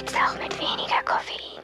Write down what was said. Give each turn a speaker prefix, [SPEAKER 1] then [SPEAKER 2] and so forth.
[SPEAKER 1] Jetzt auch mit weniger Koffein.